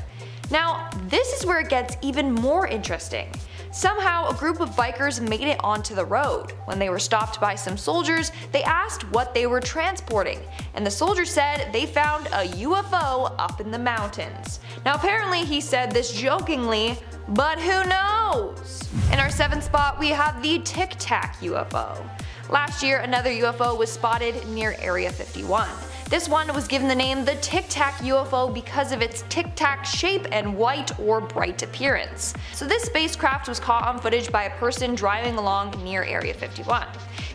Now, this is where it gets even more interesting. Somehow, a group of bikers made it onto the road. When they were stopped by some soldiers, they asked what they were transporting, and the soldier said they found a UFO up in the mountains. Now apparently he said this jokingly, but who knows? In our seventh spot, we have the Tic Tac UFO. Last year, another UFO was spotted near Area 51. This one was given the name the Tic Tac UFO because of its tic tac shape and white or bright appearance. So this spacecraft was caught on footage by a person driving along near Area 51.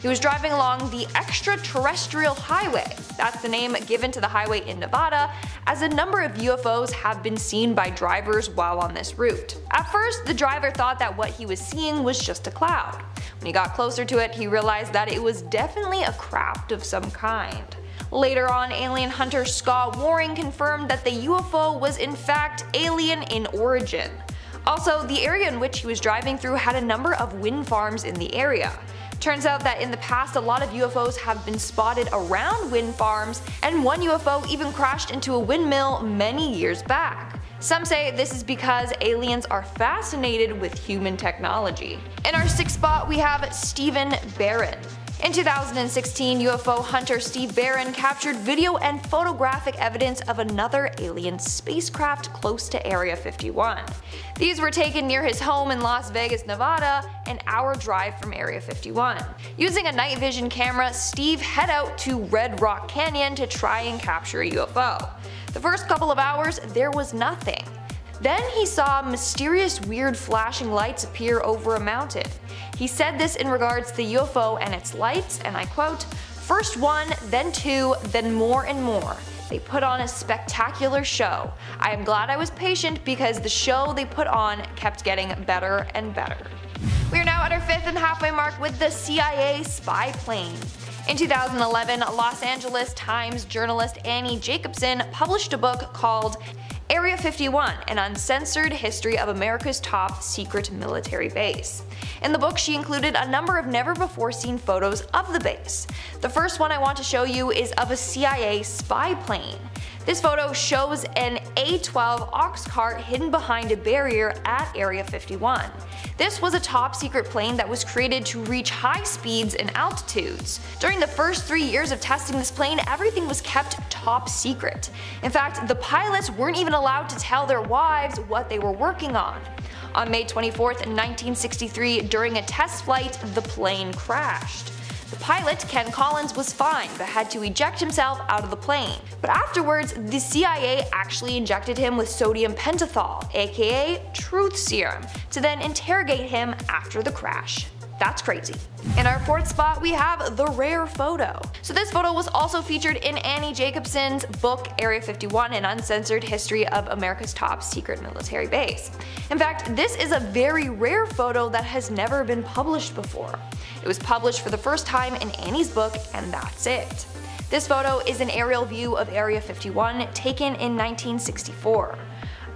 He was driving along the extraterrestrial highway, that's the name given to the highway in Nevada, as a number of UFOs have been seen by drivers while on this route. At first, the driver thought that what he was seeing was just a cloud. When he got closer to it, he realized that it was definitely a craft of some kind. Later on, alien hunter Scott Waring confirmed that the UFO was in fact alien in origin. Also, the area in which he was driving through had a number of wind farms in the area. Turns out that in the past a lot of UFOs have been spotted around wind farms and one UFO even crashed into a windmill many years back. Some say this is because aliens are fascinated with human technology. In our sixth spot we have Stephen Barron. In 2016, UFO hunter Steve Barron captured video and photographic evidence of another alien spacecraft close to Area 51. These were taken near his home in Las Vegas, Nevada, an hour drive from Area 51. Using a night vision camera, Steve head out to Red Rock Canyon to try and capture a UFO. The first couple of hours, there was nothing. Then he saw mysterious weird flashing lights appear over a mountain. He said this in regards to the UFO and its lights, and I quote, First one, then two, then more and more. They put on a spectacular show. I am glad I was patient because the show they put on kept getting better and better. We are now at our fifth and halfway mark with the CIA spy plane. In 2011, Los Angeles Times journalist Annie Jacobsen published a book called Area 51, an uncensored history of America's top secret military base. In the book, she included a number of never before seen photos of the base. The first one I want to show you is of a CIA spy plane. This photo shows an A-12 OXCART hidden behind a barrier at Area 51. This was a top secret plane that was created to reach high speeds and altitudes. During the first three years of testing this plane, everything was kept top secret. In fact, the pilots weren't even allowed to tell their wives what they were working on. On May 24, 1963, during a test flight, the plane crashed. The pilot, Ken Collins, was fine but had to eject himself out of the plane. But afterwards, the CIA actually injected him with sodium pentothal, aka truth serum, to then interrogate him after the crash. That's crazy. In our fourth spot, we have the rare photo. So this photo was also featured in Annie Jacobsen's book Area 51 An Uncensored History of America's Top Secret Military Base. In fact, this is a very rare photo that has never been published before. It was published for the first time in Annie's book and that's it. This photo is an aerial view of Area 51 taken in 1964.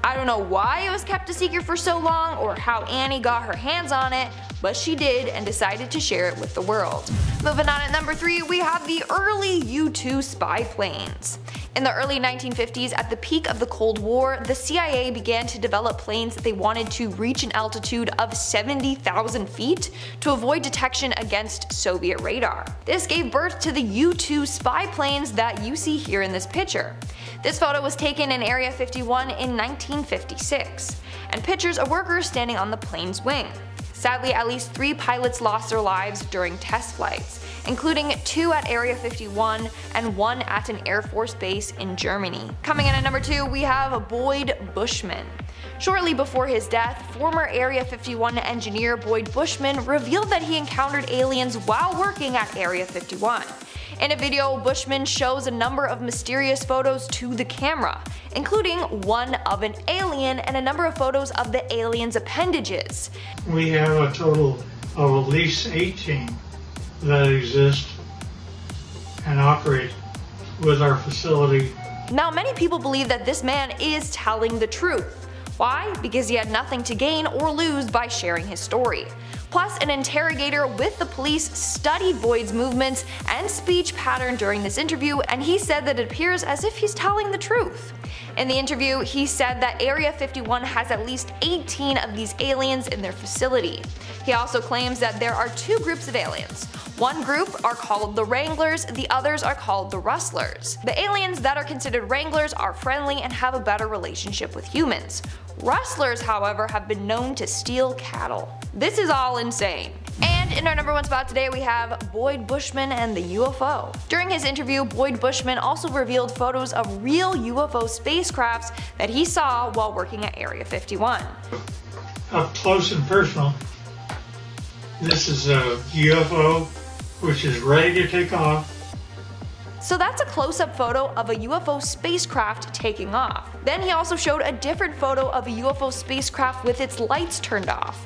I don't know why it was kept a secret for so long or how Annie got her hands on it, but she did and decided to share it with the world. Moving on at number 3 we have the early U-2 spy planes. In the early 1950s, at the peak of the Cold War, the CIA began to develop planes that they wanted to reach an altitude of 70,000 feet to avoid detection against Soviet radar. This gave birth to the U-2 spy planes that you see here in this picture. This photo was taken in Area 51 in 1956, and pictures a worker standing on the plane's wing. Sadly, at least three pilots lost their lives during test flights, including two at Area 51 and one at an Air Force base in Germany. Coming in at number 2 we have Boyd Bushman. Shortly before his death, former Area 51 engineer Boyd Bushman revealed that he encountered aliens while working at Area 51. In a video, Bushman shows a number of mysterious photos to the camera, including one of an alien and a number of photos of the alien's appendages. We have a total of at least 18 that exist and operate with our facility. Now many people believe that this man is telling the truth. Why? Because he had nothing to gain or lose by sharing his story. Plus, an interrogator with the police studied Boyd's movements and speech pattern during this interview, and he said that it appears as if he's telling the truth. In the interview, he said that Area 51 has at least 18 of these aliens in their facility. He also claims that there are two groups of aliens. One group are called the Wranglers, the others are called the Rustlers. The aliens that are considered Wranglers are friendly and have a better relationship with humans. Rustlers, however, have been known to steal cattle. This is all insane. And in our number one spot today we have Boyd Bushman and the UFO. During his interview, Boyd Bushman also revealed photos of real UFO spacecrafts that he saw while working at Area 51. Up close and personal, this is a UFO which is ready to take off so that's a close-up photo of a UFO spacecraft taking off. Then he also showed a different photo of a UFO spacecraft with its lights turned off.